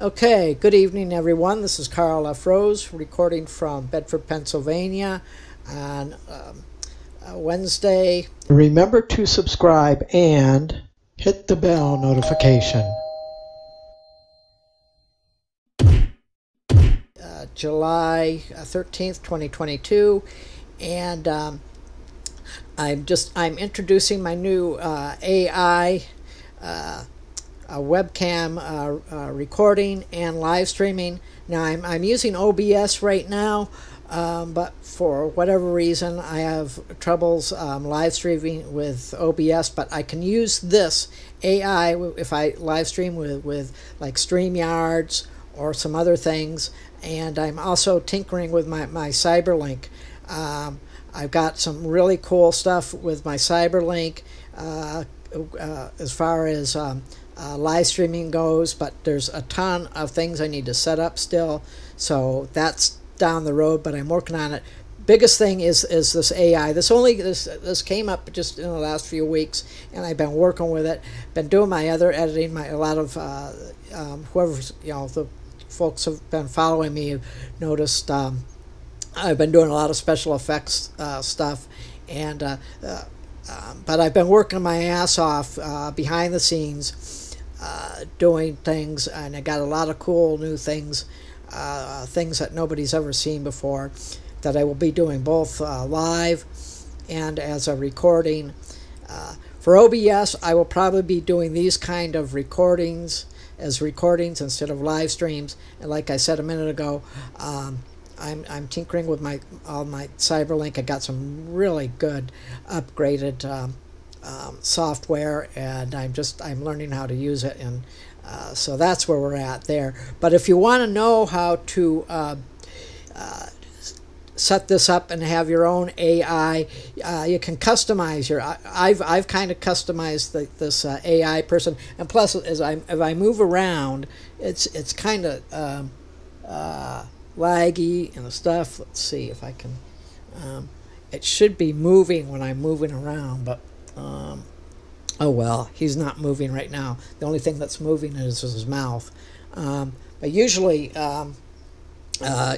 Okay, good evening, everyone. This is Karl F. Rose recording from Bedford, Pennsylvania on um, uh, Wednesday. Remember to subscribe and hit the bell notification. Uh, July 13th, uh, 2022, and um, I'm just I'm introducing my new uh, AI uh, webcam uh, uh, recording and live streaming. Now I'm, I'm using OBS right now, um, but for whatever reason I have troubles um, live streaming with OBS, but I can use this AI if I live stream with, with like StreamYards or some other things. And I'm also tinkering with my, my Cyberlink. Um, I've got some really cool stuff with my Cyberlink uh, uh, as far as um, uh, live streaming goes, but there's a ton of things I need to set up still. So that's down the road, but I'm working on it. Biggest thing is is this AI. This only this this came up just in the last few weeks, and I've been working with it. Been doing my other editing. My a lot of uh, um, whoever's you know the folks have been following me noticed. Um, I've been doing a lot of special effects uh, stuff, and uh, uh, um, but I've been working my ass off uh, behind the scenes uh, doing things, and I got a lot of cool new things, uh, things that nobody's ever seen before, that I will be doing both uh, live and as a recording. Uh, for OBS, I will probably be doing these kind of recordings as recordings instead of live streams. And like I said a minute ago, um, I'm, I'm tinkering with my all my CyberLink. I got some really good upgraded um, um, software, and I'm just I'm learning how to use it, and uh, so that's where we're at there. But if you want to know how to uh, uh, set this up and have your own AI, uh, you can customize your. I've I've kind of customized the, this uh, AI person, and plus as I if I move around, it's it's kind of um, uh, laggy and stuff. Let's see if I can. Um, it should be moving when I'm moving around, but um, oh well, he's not moving right now. The only thing that's moving is his mouth. Um, but usually, um, uh,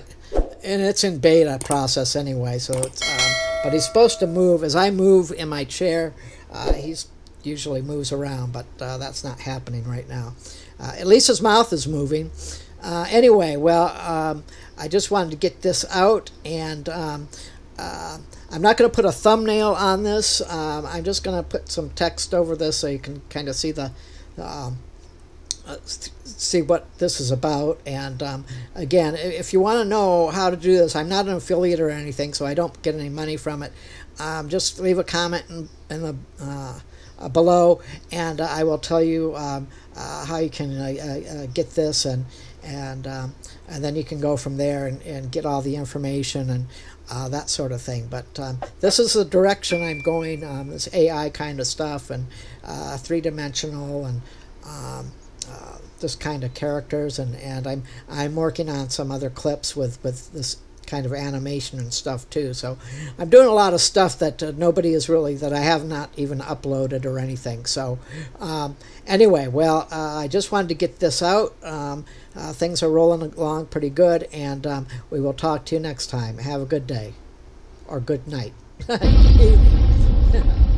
and it's in beta process anyway. So it's, um, but he's supposed to move as I move in my chair. Uh, he's usually moves around, but uh, that's not happening right now. Uh, at least his mouth is moving. Uh, anyway, well, um, I just wanted to get this out and. I'm not going to put a thumbnail on this. Um, I'm just going to put some text over this so you can kind of see the um, uh, see what this is about. And um, again, if you want to know how to do this, I'm not an affiliate or anything, so I don't get any money from it. Um, just leave a comment in, in the uh, below, and uh, I will tell you um, uh, how you can uh, get this and and um, and then you can go from there and, and get all the information and uh, that sort of thing. But um, this is the direction I'm going. Um, this AI kind of stuff and uh, three dimensional and um, uh, this kind of characters. And, and I'm I'm working on some other clips with with this kind of animation and stuff too. So I'm doing a lot of stuff that uh, nobody is really that I have not even uploaded or anything. So um, anyway, well, uh, I just wanted to get this out. Um, uh, things are rolling along pretty good, and um, we will talk to you next time. Have a good day or good night.